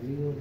salido